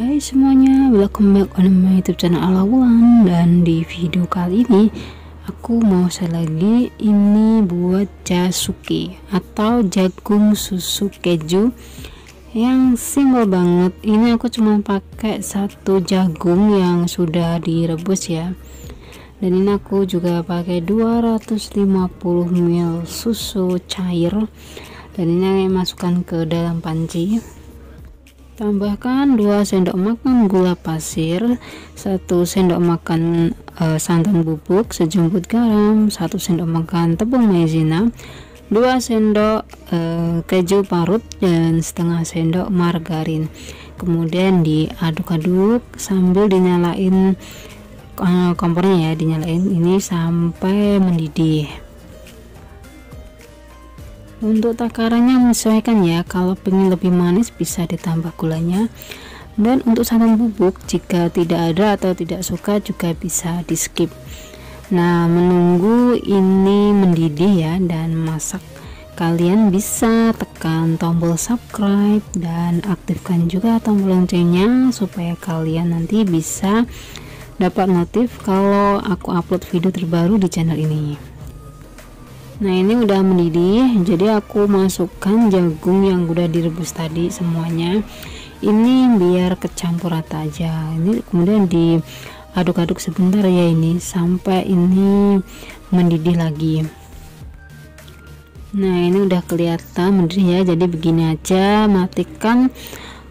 Hai semuanya, welcome back on my youtube channel Alawulan Dan di video kali ini Aku mau share lagi Ini buat jasuke Atau jagung susu keju Yang simpel banget. Ini aku cuma pakai satu jagung Yang sudah direbus ya. Dan ini aku juga pakai 250 ml susu cair. Dan ini masukkan ke dalam panci tambahkan 2 sendok makan gula pasir 1 sendok makan e, santan bubuk sejumput garam 1 sendok makan tepung maizena 2 sendok e, keju parut dan setengah sendok margarin. Kemudian diaduk-aduk sambil dinyalain e, kompornya ya dinyalain ini sampai mendidih untuk takarannya menyesuaikan ya kalau ingin lebih manis bisa ditambah gulanya. Dan untuk santan bubuk jika tidak ada atau tidak suka juga bisa di skip nah menunggu ini mendidih ya dan masak. Kalian bisa tekan tombol subscribe dan aktifkan juga tombol loncengnya supaya kalian nanti bisa dapat notif kalau aku upload video terbaru di channel ini nah ini udah mendidih jadi aku masukkan jagung yang udah direbus tadi semuanya. Ini biar kecampur rata aja. Ini kemudian diaduk-aduk sebentar ya ini sampai ini mendidih lagi. Nah ini udah kelihatan mendidih ya jadi begini aja. Matikan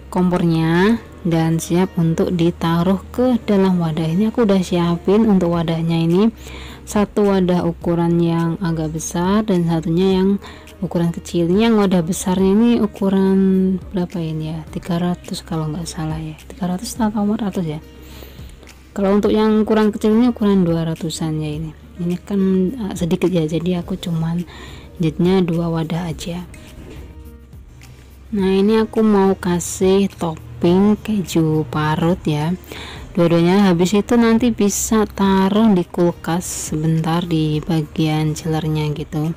kompornya dan siap untuk ditaruh ke dalam wadah. Ini aku udah siapin untuk wadahnya ini satu wadah ukuran yang agak besar dan satunya yang ukuran kecil. Ini yang wadah besarnya ini ukuran berapa ini ya? 300 kalau nggak salah ya. 300 atau 400 ya? Kalau untuk yang ukuran kecil ini ukuran 200an ya ini. Ini kan uh, sedikit ya jadi aku cuman jadinya dua wadah aja. Nah ini aku mau kasih topping keju parut ya dua-duanya habis itu nanti bisa taruh di kulkas sebentar di bagian chillernya gitu.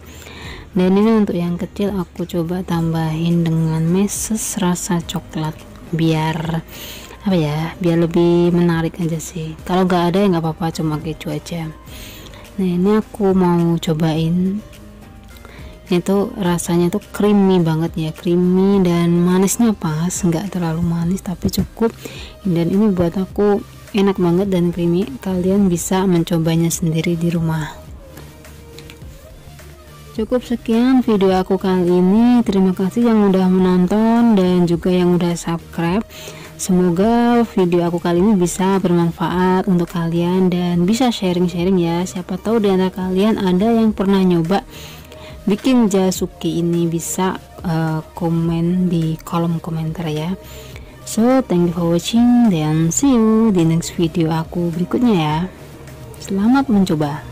Dan ini untuk yang kecil aku coba tambahin dengan meses rasa coklat biar apa ya biar lebih menarik aja sih. Kalau nggak ada ya nggak apa-apa cuma keju aja. Nah ini aku mau cobain itu rasanya tuh creamy banget ya creamy dan manisnya pas nggak terlalu manis tapi cukup. Dan ini buat aku enak banget dan creamy kalian bisa mencobanya sendiri di rumah. Cukup sekian video aku kali ini. Terima kasih yang udah menonton dan juga yang udah subscribe. Semoga video aku kali ini bisa bermanfaat untuk kalian dan bisa sharing-sharing ya. Siapa tahu di antara kalian ada yang pernah nyoba bikin jasuki ini bisa uh, komen di kolom komentar ya. So thank you for watching dan see you di next video aku berikutnya ya. Selamat mencoba